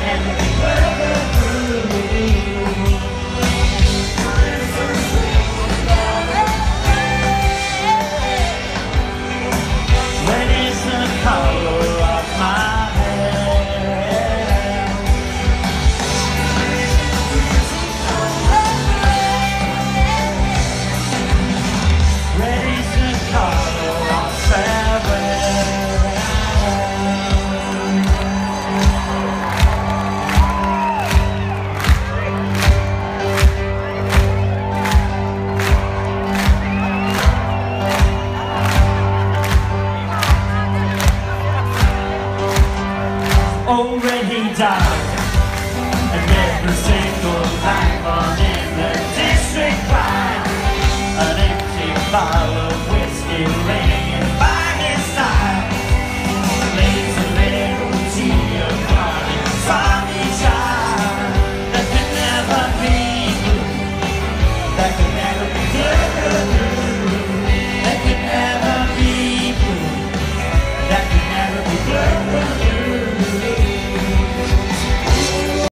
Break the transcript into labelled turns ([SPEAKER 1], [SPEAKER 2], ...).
[SPEAKER 1] and we already died And every single time on in the district line An empty bar